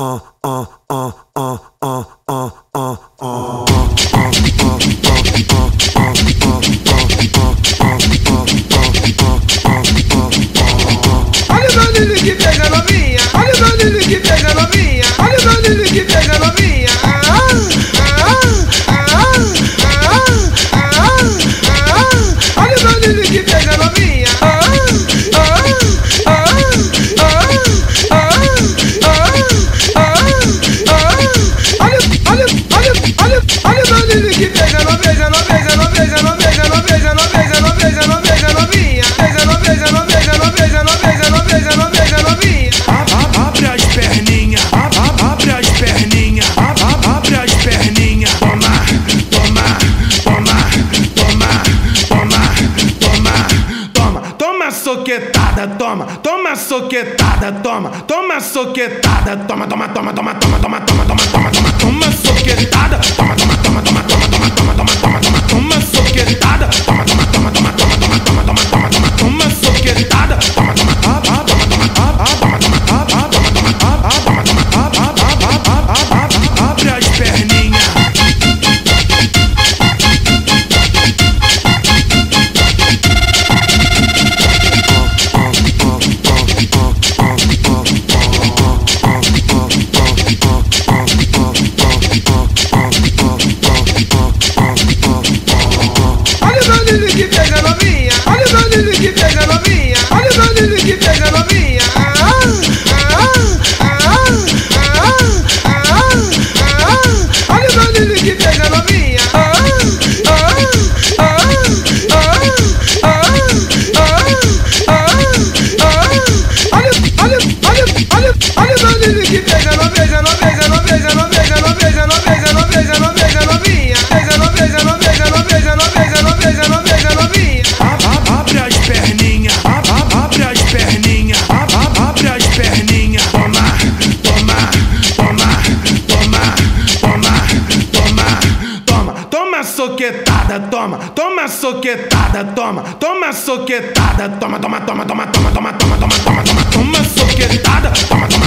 uh, uh, uh, uh, soquetada, toma, toma soquetada, toma, toma soquetada, toma, toma, toma, toma, toma, toma, toma, toma, toma, toma, toma soquetada, toma. soquetada, toma, toma soquetada, toma, toma soquetada, toma, toma, toma, toma, toma, toma, toma, toma, toma, toma, toma soquetada, toma, toma.